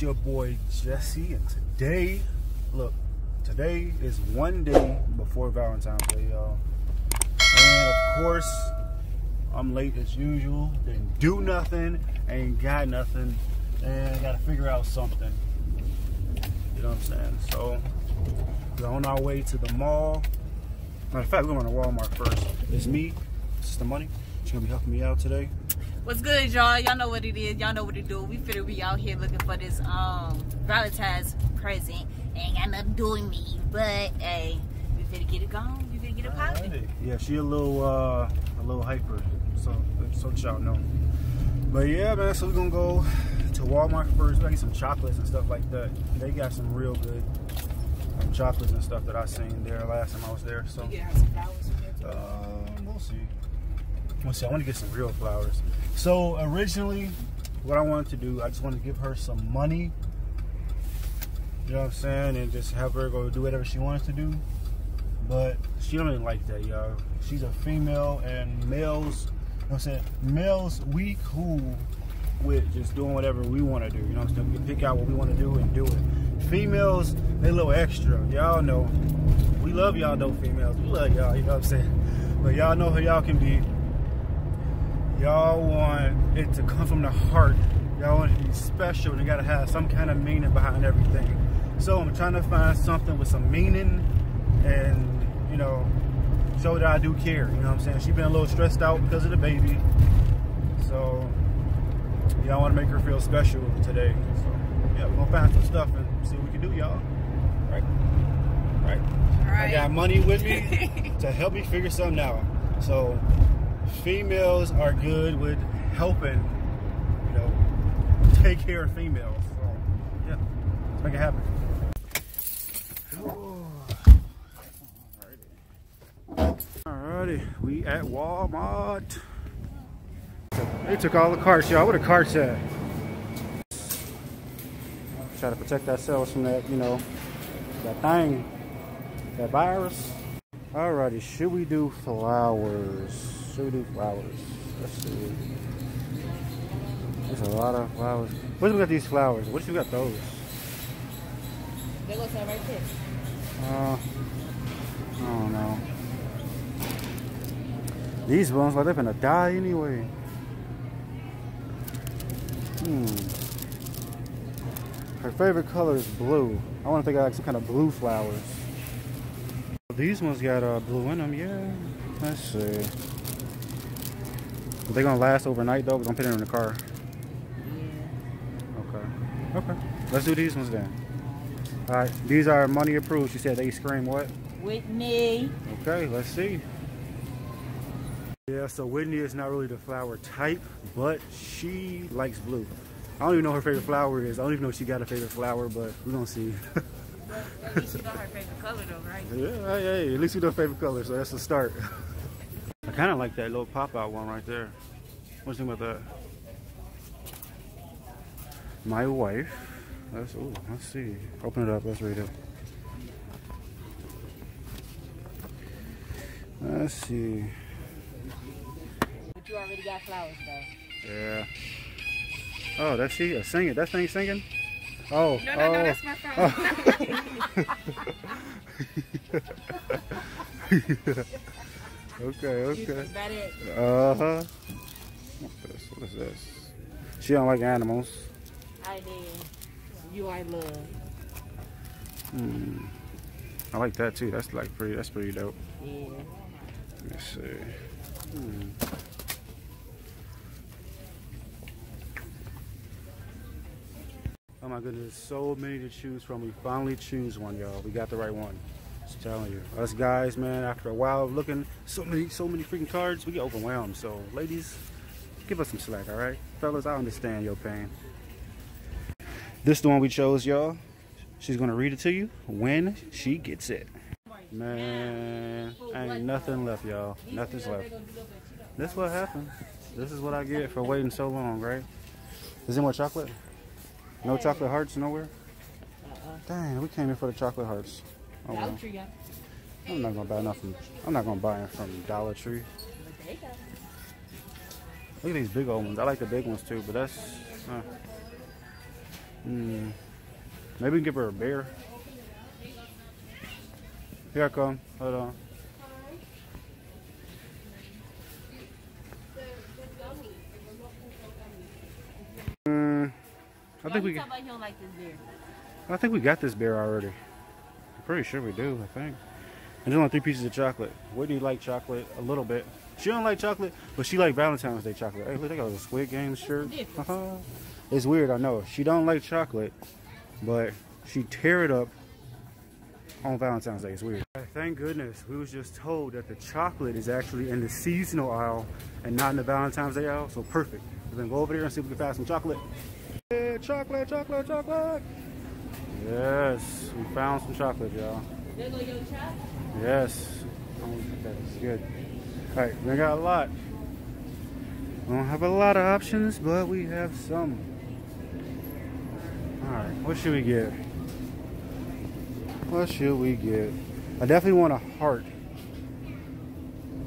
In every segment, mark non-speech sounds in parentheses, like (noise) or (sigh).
Your boy Jessie, and today, look, today is one day before Valentine's Day, y'all. And of course, I'm late as usual. Didn't do nothing, ain't got nothing, and gotta figure out something. You know what I'm saying? So, we're on our way to the mall. Matter of fact, we're going to Walmart first. It's me, Sister Money. She's gonna be helping me out today. What's good, y'all? Y'all know what it is. Y'all know what to do. We finna be out here looking for this um Valentine's present. Ain't got nothing to do me, but hey, we finna get it gone. We finna get it popping. Yeah, she a little uh a little hyper. So so y'all know. But yeah, man. So we're gonna go to Walmart first. We gotta get some chocolates and stuff like that. They got some real good um, chocolates and stuff that I seen there last time I was there. So have some flowers uh, we'll see. We'll see. I want to get some real flowers. So originally, what I wanted to do, I just wanted to give her some money. You know what I'm saying, and just have her go do whatever she wants to do. But she don't really like that, y'all. She's a female, and males, you know what I'm saying, males, we cool with just doing whatever we want to do. You know what I'm saying? We pick out what we want to do and do it. Females, they a little extra. Y'all know. We love y'all though, females. We love y'all, you know what I'm saying? But y'all know who y'all can be. Y'all want it to come from the heart. Y'all want it to be special and it gotta have some kind of meaning behind everything. So I'm trying to find something with some meaning and, you know, show that I do care. You know what I'm saying? She's been a little stressed out because of the baby. So, yeah, I want to make her feel special today. So, yeah, we're gonna find some stuff and see what we can do, y'all. Right? Right? All right. I got money with me (laughs) to help me figure something out. So, females are good with helping, you know, take care of females. So, yeah, let's make it happen. Alrighty, we at Walmart. They took all the carts, y'all. Where the carts at? Try to protect ourselves from that, you know, that thing, that virus. Alrighty, should we do flowers? We do flowers? Let's see. There's a lot of flowers. What do we got these flowers? What do we got those? They go right there. Uh, I don't know. These ones, like they're gonna die anyway. Hmm. Her favorite color is blue. I want to think of like some kind of blue flowers. These ones got uh, blue in them, yeah. Let's see. Are they gonna last overnight though? We're gonna put it in the car. Yeah. Okay. Okay. Let's do these ones then. All right. These are money approved. She said they scream what? Whitney. Okay, let's see. Yeah, so Whitney is not really the flower type, but she likes blue. I don't even know her favorite flower is. I don't even know if she got a favorite flower, but we're gonna see. At least you know her favorite color though, right? (laughs) yeah, hey, hey, at least we know her favorite color, so that's the start. (laughs) I kind of like that little pop out one right there. What's do you think about that? My wife. Let's, ooh, let's see. Open it up. Let's read it. Let's see. But you already got flowers though. Yeah. Oh, that's she a singing. That thing singing? Oh. No, no, oh. no, that's my phone. (laughs) (laughs) (laughs) okay, okay. Is? Uh huh. What's this? What is this? She don't like animals. I did. You I love. Hmm. I like that too. That's like pretty. That's pretty dope. Yeah. Let me see. Hmm. Oh my goodness, so many to choose from. We finally choose one, y'all. We got the right one. Just telling you. Us guys, man, after a while of looking so many so many freaking cards, we get overwhelmed. So ladies, give us some slack, alright? Fellas, I understand your pain. This is the one we chose, y'all. She's gonna read it to you when she gets it. Man, ain't nothing left, y'all. Nothing's left. This what happened. This is what I get for waiting so long, right? Is there more chocolate? No chocolate hearts nowhere? Dang, we came here for the chocolate hearts. Oh, Dollar well. Tree. I'm not gonna buy nothing. I'm not gonna buy it from Dollar Tree. But they got Look at these big old ones. I like the big ones too, but that's. Uh, hmm. Maybe we can give her a bear. Here I come. Hold on. Mm, I think we. talk about you don't like this beer? I think we got this bear already. I'm pretty sure we do. I think. And there's only three pieces of chocolate. You like chocolate? A little bit. She don't like chocolate, but she like Valentine's Day chocolate. Hey, look, they got a Squid Game shirt. Uh-huh. It's weird, I know. She don't like chocolate, but she tear it up on Valentine's Day. It's weird. Thank goodness we was just told that the chocolate is actually in the seasonal aisle and not in the Valentine's Day aisle. So perfect. We're gonna go over there and see if we can find some chocolate. Yeah, chocolate, chocolate, chocolate. Yes, we found some chocolate, y'all. There go your chocolate. Yes. Oh, that's good. All right, we got a lot. We don't have a lot of options, but we have some. All right, what should we get? What should we get? I definitely want a heart.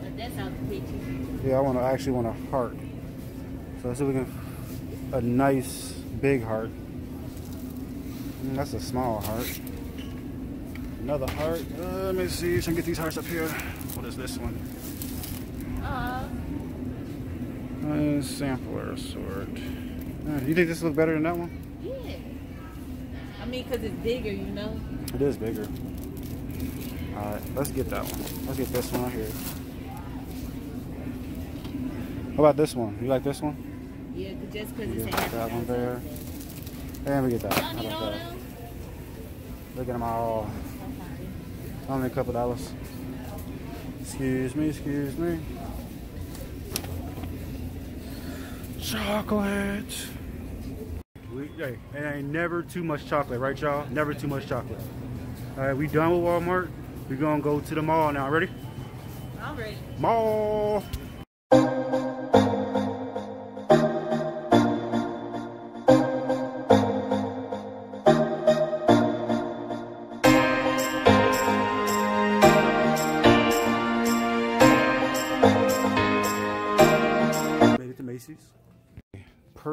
But That's out the picture. Yeah, I want to actually want a heart. So let's see if we can a nice big heart. Mm, that's a small heart. Another heart. Uh, let me see. Should I can get these hearts up here? What is this one? Uh, sampler sort. Uh, you think this look better than that one? yeah. I mean, because it's bigger, you know? It is bigger. All right, let's get that one. Let's get this one right here. How about this one? You like this one? Yeah, just because Yeah, it's that one there. And we get that. How about that? Look at them all. Only a couple dollars. Excuse me, excuse me. Chocolate. We, hey, it ain't never too much chocolate, right, y'all? Never too much chocolate. All right, we done with Walmart. we gonna go to the mall now. Ready? I'm ready. Mall.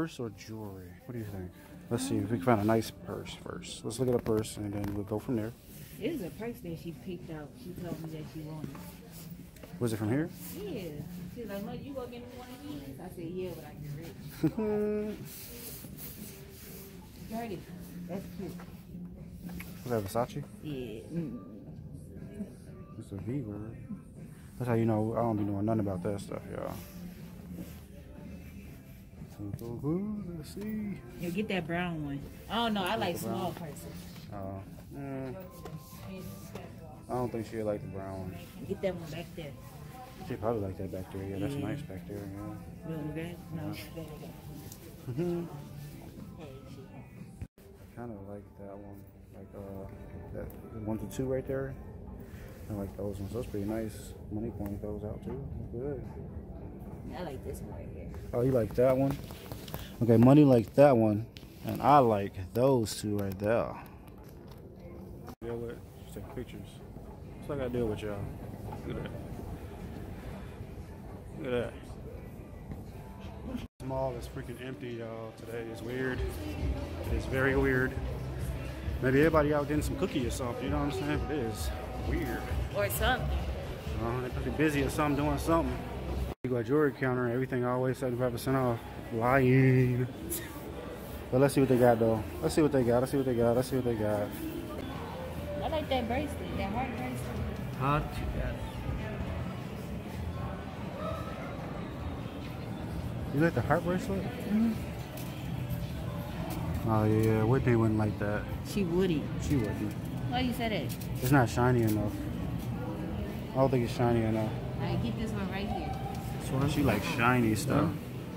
Purse or jewelry? What do you think? Let's see if we can find a nice purse first. Let's look at a purse and then we'll go from there. It was a purse that she picked out. She told me that she wanted. Was it from here? Yeah. She's like, Mother, you gonna get me one of these? I said, yeah, but I get rich. (laughs) Dirty. That's cute. Was that Versace? Yeah. Mm. It's a V word. That's how you know I don't be knowing nothing about that stuff, y'all. Let's see. Yeah, get that brown one. Oh no, I like small purses. Uh, mm, I don't think she'll like the brown one. Get that one back there. She probably like that back there. Yeah, that's Yeah. nice back there. Yeah. You want that? No. There we go. Hey, she- kind of like that one, like uh, that one to two right there. I like those ones. Those pretty nice. Money point those out too. Good. I like this one right here. Oh, you like that one? Okay, money like that one, and I like those two right there. Deal with, just take pictures. That's what I gotta deal with y'all. Look at that. Look at that. Mall is freaking empty, y'all. Today is weird. It is very weird. Maybe everybody out getting some cookie or something. You know what I'm saying? But it is weird. Or something. Uh, they probably busy or something doing something. You jewelry counter, everything always 75% off. Lying. But let's see what they got though. Let's see what they got. Let's see what they got. Let's see what they got. I like that bracelet, that heart bracelet. Heart, yeah. You like the heart bracelet? Mhm. Oh yeah, Whitney wouldn't like that. She wouldn't. She wouldn't. Why you said it? It's not shiny enough. I don't think it's shiny enough. I get this one right here. This one? She likes shiny stuff.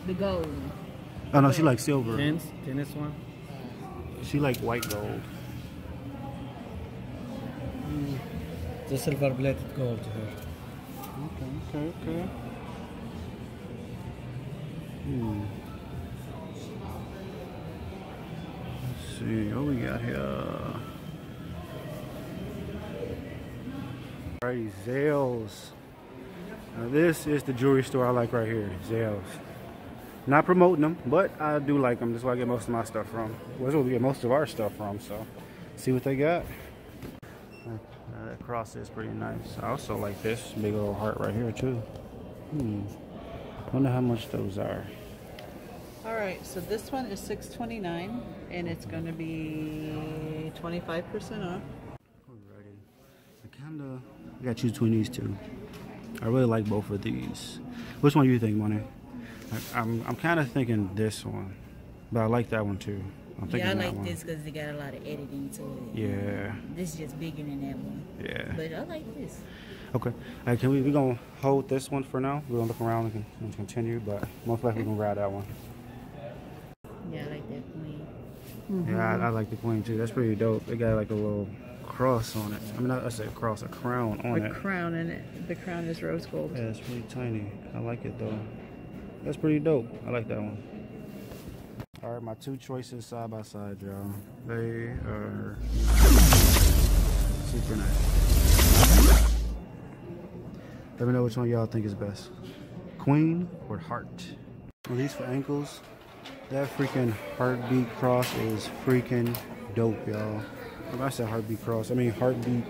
The gold. Oh no, she likes silver. Tennis, tennis one. She like white gold. The silver plated gold to her. Okay, okay, okay. Hmm. Let's see what we got here. Right see Zales. Now this is the jewelry store I like right here, Zales. Not promoting them, but I do like them. That's where I get most of my stuff from. Well, that's where we get most of our stuff from, so see what they got. Uh, that cross is pretty nice. I also like this big old heart right here too. Hmm. Wonder how much those are. All right, so this one is six twenty nine, and it's going to be twenty five percent off. Alrighty. I kinda I gotta choose between these two. I really like both of these. Which one do you think, Money? I, I'm I'm kind of thinking this one, but I like that one too. I'm thinking Yeah, I that like one. this because it got a lot of editing to it. Yeah, This is just bigger than that one. yeah. But I like this. Okay. Alright, can we we gonna hold this one for now? We're gonna look around and, and continue, but most likely we're gonna grab that one. Yeah, I like that queen. Yeah, I, I like the queen too. That's pretty dope. It got like a little cross on it. I mean, I, I said cross, a crown on A it. A crown in it. The crown is rose gold. Yeah, it's really tiny. I like it though. That's pretty dope. I like that one. All right, my two choices side by side, y'all. They are super nice. Let me know which one y'all think is best. Queen or heart? Are these for ankles? That freaking heartbeat cross is freaking dope, y'all. I said heartbeat cross, I mean heartbeat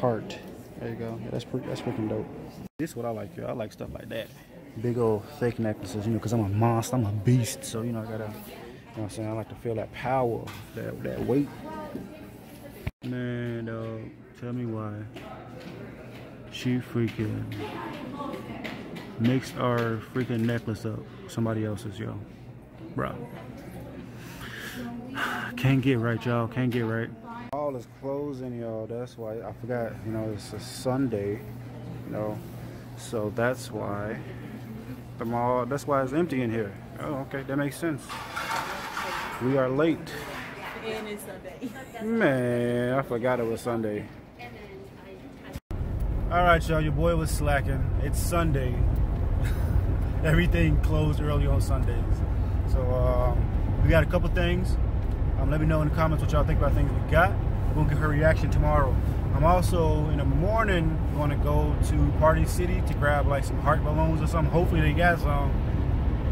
heart. There you go. Yeah, that's pretty, that's freaking dope. This is what I like, y'all. I like stuff like that. Big old fake necklaces, you know, because I'm a monster, I'm a beast. So, you know, I gotta, you know what I'm saying? I like to feel that power, that, that weight. Man, dog, tell me why she freaking mixed our freaking necklace up somebody else's, yo. Bro. (sighs) Can't get right, y'all. Can't get right. All is closing, y'all. That's why I forgot, you know, it's a Sunday, you know. So that's why the mall, that's why it's empty in here. Oh, okay, that makes sense. We are late. And it's Sunday. Man, I forgot it was Sunday. All right, y'all. Your boy was slacking. It's Sunday. (laughs) Everything closed early on Sundays. So um, we got a couple things. Um, let me know in the comments what y'all think about things we got. We'll get her reaction tomorrow. I'm also in the morning going to go to Party City to grab like some heart balloons or something. Hopefully they got some.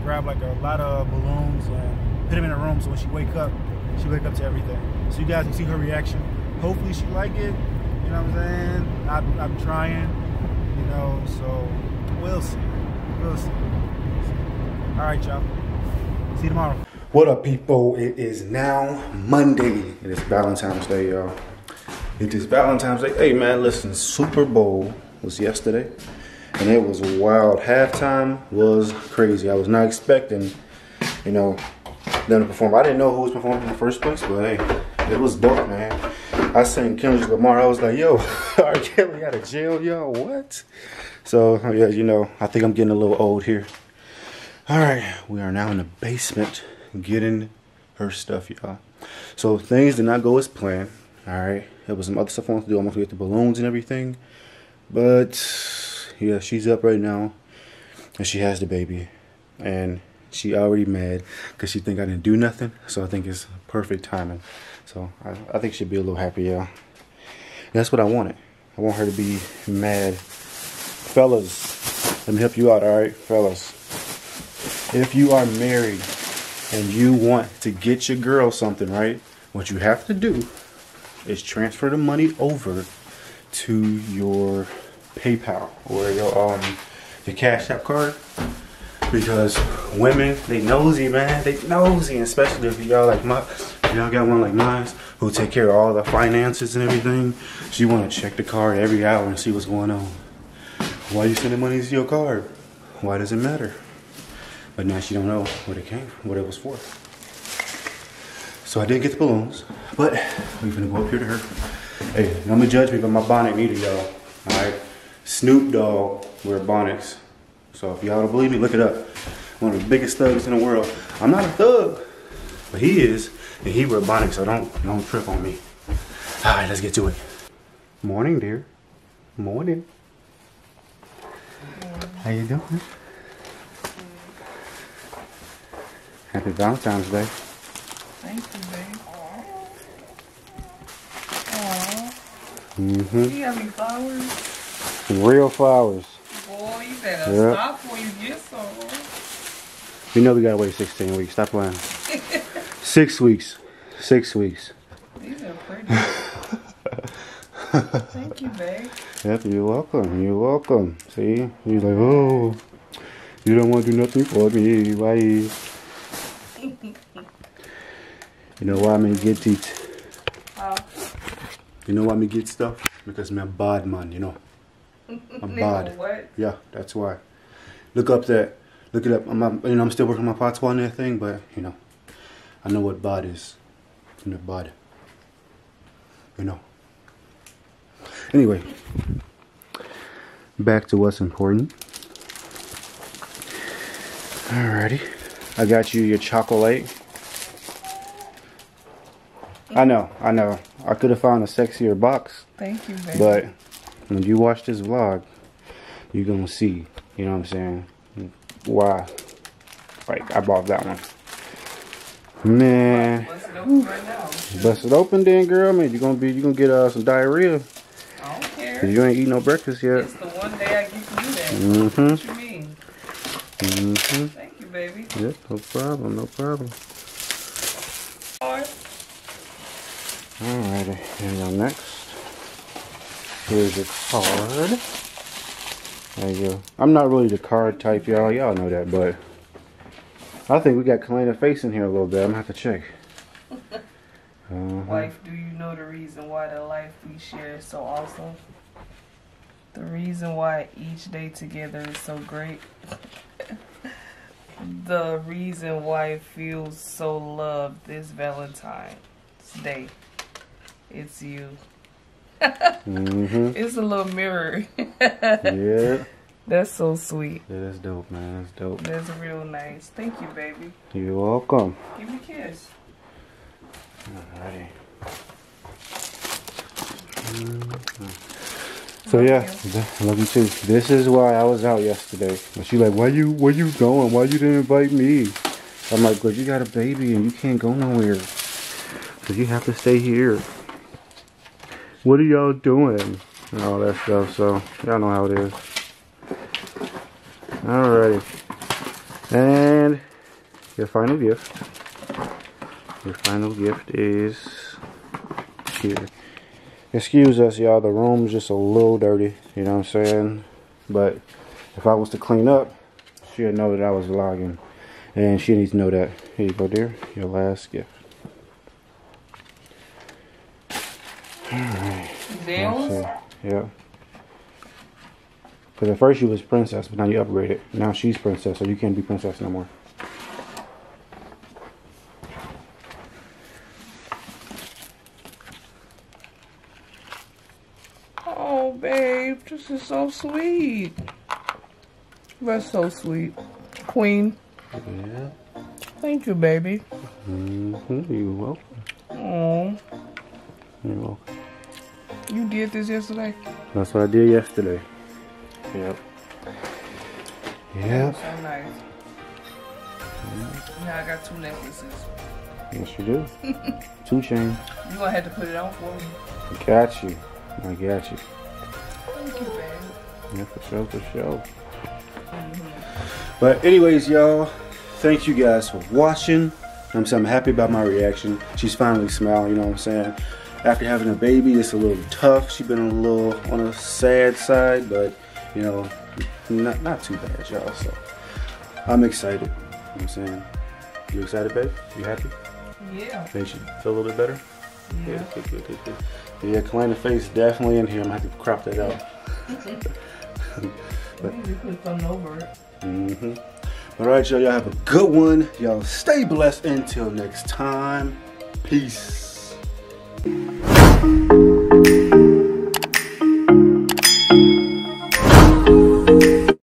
Grab like a lot of balloons and put them in her room so when she wake up, she wake up to everything. So you guys can see her reaction. Hopefully she like it. You know what I'm saying? I'm, I'm trying. You know, so we'll see. We'll see. All right, y'all. See you tomorrow. What up, people? It is now Monday. It is Valentine's Day, y'all. It is Valentine's Day. Hey, man, listen, Super Bowl was yesterday, and it was wild. Halftime was crazy. I was not expecting, you know, them to perform. I didn't know who was performing in the first place, but hey, it was dope, man. I seen Kendrick Lamar. I was like, yo, (laughs) R. Kelly out of jail, y'all. What? So, yeah, you know, I think I'm getting a little old here. All right, we are now in the basement getting her stuff, y'all. So things did not go as planned. All right, there was some other stuff I wanted to do. I wanted to get the balloons and everything, but yeah, she's up right now, and she has the baby, and she already mad because she think I didn't do nothing. So I think it's perfect timing. So I, I think she'll be a little happy, y'all. That's what I wanted. I want her to be mad. Fellas, let me help you out, all right, fellas. If you are married and you want to get your girl something, right? What you have to do is transfer the money over to your PayPal or your um your Cash App card. Because women they nosy man. They nosy especially if y'all like my y'all got one like mine who take care of all the finances and everything. She want to check the card every hour and see what's going on. Why you sending money to your card? Why does it matter but now she don't know what it came what it was for so I did get the balloons but we're gonna go up here to her hey don't be judge me by my bonnet neither y'all all right Snoop Dogg wear bonnets so if y'all don't believe me, look it up. One of the biggest thugs in the world. I'm not a thug, but he is, and he wear bonnets, so don't don't trip on me. All right, let's get to it. Morning, dear. Morning. How you doing? Happy Valentine's Day. Thank you, babe. Aw. Mm-hmm. You got me flowers? Real flowers. Boy, you better Yeah. stop before you get some. You know we gotta wait 16 weeks. Stop playing. (laughs) Six weeks. Six weeks. These are pretty. (laughs) Thank you, babe. Yep, you're welcome. You're welcome. See? He's like, oh, you don't want to do nothing for me. Why? (laughs) You know why me get it? Oh, You know why me get stuff? Because me a bad man, you know. (laughs) I'm bad. what? Yeah, that's why. Look up that. Look it up. I'm, not- you know, I'm still working my patois and thing, but you know, I know what bad is. You know, bad. You know. Anyway, back to what's important. Alrighty, I got you your chocolate. I know, I know. I could have found a sexier box. Thank you, babe. But when you watch this vlog, you're gonna see, you know what I'm saying, why like I bought that one. Man, Bust it open right now. bust it open then girl, man. You're gonna be you gonna get uh, some diarrhea. I don't care. Cause you ain't eat no breakfast yet. It's the one day I get to do that. Mm-hmm. What you mean? Mm-hmm. Baby. Yep, no problem, no problem. Alright. here we go next. Here's your card. There you go. I'm not really the card type, y'all. Y'all know that, but I think we got Kalina face in here a little bit. I'm gonna have to check. Uh-huh. (laughs) Wife, do you know the reason why the life we share is so awesome? The reason why each day together is so great. (laughs) the reason why it feels so loved this Valentine's Day. It's you. Mm-hmm. (laughs) It's a little mirror. Yeah. (laughs) That's so sweet. Yeah, that's dope, man. That's dope. That's real nice. Thank you, baby. You're welcome. Give me a kiss. Alrighty. Mhm. So yeah, th- I love you too. This is why I was out yesterday. And she like, why you, where you going? Why you didn't invite me? I'm like, but you got a baby and you can't go nowhere. So you have to stay here. What are y'all doing? And all that stuff. So y'all know how it is. Alrighty. And your final gift. Your final gift is here. Excuse us, y'all. The room's just a little dirty. You know what I'm saying? But if I was to clean up, she'd know that I was vlogging. And she needs to know that. Here you go, dear. Your last gift. Alright. Yeah. Because at first you was princess, but now you upgraded. Now she's princess, so you can't be princess no more. Oh, babe, this is so sweet. That's so sweet. Queen, Yeah. thank you, baby. Mm-hmm. You're welcome. Oh, You're welcome. you did this yesterday? That's what I did yesterday. Yep. Yep. So nice. Now I got two necklaces. Yes, you do. (laughs) Two chain. You're gonna have to put it on for me. I got you. I got you. Thank you, babe. Yeah, for sure, for sure. But anyways, y'all, thank you guys for watching. I'm saying I'm happy about my reaction. She's finally smiling, you know what I'm saying? After having a baby, it's a little tough. She's been a little on a sad side, but you know, not not too bad, y'all. So I'm excited. You know what I'm saying? You excited, babe? You happy? Yeah. Made you feel a little bit better? Yeah. Good, good, good, good, good. Yeah, Kalina face definitely in here. I'm gonna have to crop that out. (laughs) Maybe put something over it. hmm All right, y'all. Y'all have a good one. Y'all stay blessed until next time. Peace.